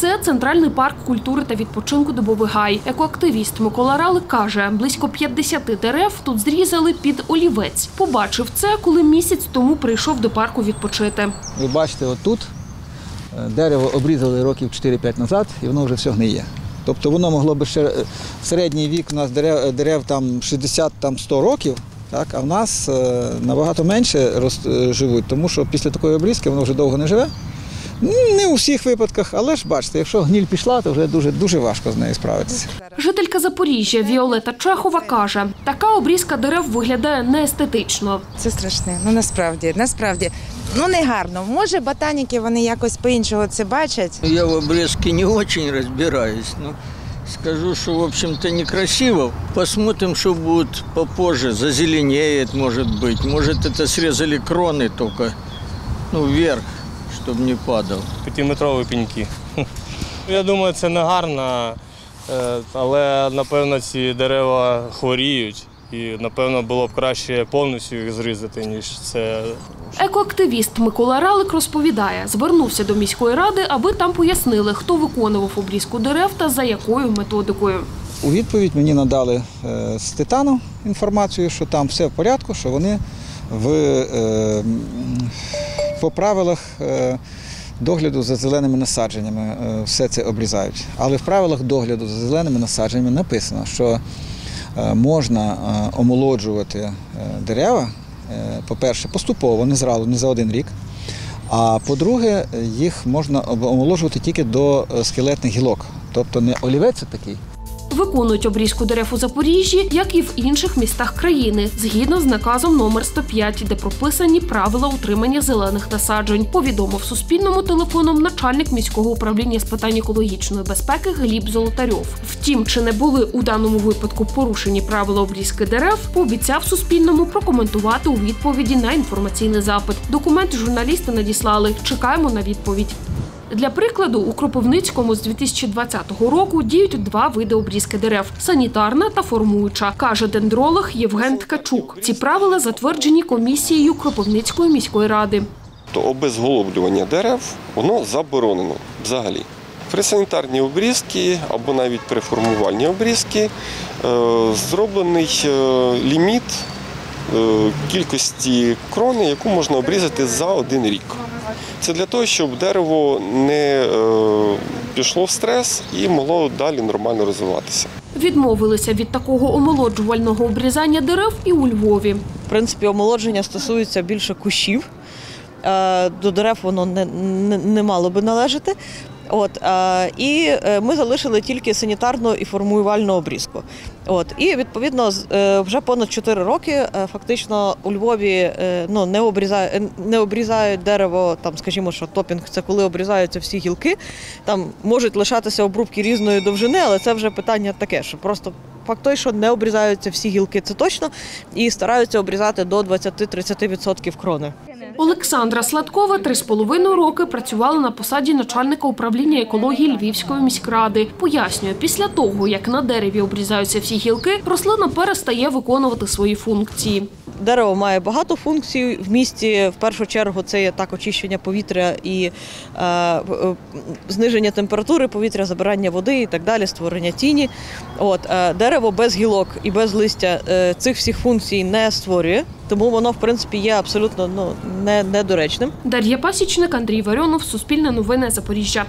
Це центральний парк культури та відпочинку Дубовий Гай. Екоактивіст Микола Ралик каже, близько 50 дерев тут зрізали під олівець. Побачив це, коли місяць тому прийшов до парку відпочити. Ви бачите, отут е, дерево обрізали років 4-5 назад, і воно вже все гниє. Тобто воно могло би ще е, середній вік у нас дерев, дерев там 60 там 100 років, так, а в нас е, набагато менше живуть, тому що після такої обрізки воно вже довго не живе. Ну, Не у всіх випадках, але ж бачите, якщо гніль пішла, то вже дуже, дуже важко з нею справитися. Жителька Запоріжжя Віолета Чехова каже, така обрізка дерев виглядає неестетично. Це страшне. Ну насправді, насправді. Ну не гарно. Може, ботаніки вони якось по-іншому це бачать. Я в обрезке не очень разбираюсь, но скажу, что, в общем-то, некрасиво. Посмотрим, что будет попозже. Зазеленеет, может быть. Может, это срезали кроны только, ну, вверх, чтобы не падал. п'ятиметрові пеньки. Я думаю, це не гарно, е, але напевно ці дерева хворіють. І напевно було б краще повністю їх зрізати, ніж це Екоактивіст Микола Ралик розповідає, звернувся до міської ради, аби там пояснили, хто виконував обрізку дерев та за якою методикою. У відповідь мені надали е, з титану інформацію, що там все в порядку, що вони в, е, по правилах е, догляду за зеленими насадженнями е, все це обрізають. Але в правилах догляду за зеленими насадженнями написано, що е, можна омолоджувати дерева, по-перше, поступово, не зразу, не за один рік. А по-друге, їх можна омоложувати тільки до скелетних гілок. Тобто не олівець такий, Виконують обрізку дерев у Запоріжжі, як і в інших містах країни, згідно з наказом номер 105, де прописані правила утримання зелених насаджень. Повідомив Суспільному телефоном начальник міського управління з питань екологічної безпеки Гліб Золотарьов. Втім, чи не були у даному випадку порушені правила обрізки дерев, пообіцяв Суспільному прокоментувати у відповіді на інформаційний запит. Документ журналісти надіслали. Чекаємо на відповідь. Для прикладу, у Кропивницькому з 2020 року діють два види обрізки дерев: санітарна та формуюча, каже дендролог Євген Ткачук. Ці правила затверджені комісією Кропивницької міської ради. то обезголоблювання дерев воно заборонено взагалі. При санітарній обрізці або навіть при формувальній обрізці е, зроблений е, ліміт е, кількості крони, яку можна обрізати за один рік. Це для того, щоб дерево не е, пішло в стрес і могло далі нормально розвиватися. Відмовилися від такого омолоджувального обрізання дерев і у Львові. В принципі, омолодження стосується більше кущів. Е, До дерев воно не, не, не мало би належати. От, е, і е, ми залишили тільки санітарну і формуювальну обрізку. От, і відповідно е, вже понад 4 роки фактично у Львові ну, не, обрізає, не обрізають дерево, там, скажімо, що топінг це коли обрізаються всі гілки. Там можуть лишатися обрубки різної довжини, але це вже питання таке, що просто факт той, що не обрізаються всі гілки, це точно, і стараються обрізати до 20-30% крони. Олександра Сладкова три з половиною роки працювала на посаді начальника управління екології Львівської міськради. Пояснює, після того, як на дереві обрізаються всі гілки, рослина перестає виконувати свої функції. Дерево має багато функцій в місті. В першу чергу це є так очищення повітря і е, е, зниження температури повітря, забирання води і так далі, створення тіні. От е, дерево без гілок і без листя е, цих всіх функцій не створює, тому воно в принципі є абсолютно ну не недоречним. Дар'я Пасічник, Андрій Варіонов, Суспільне новини Запоріжжя.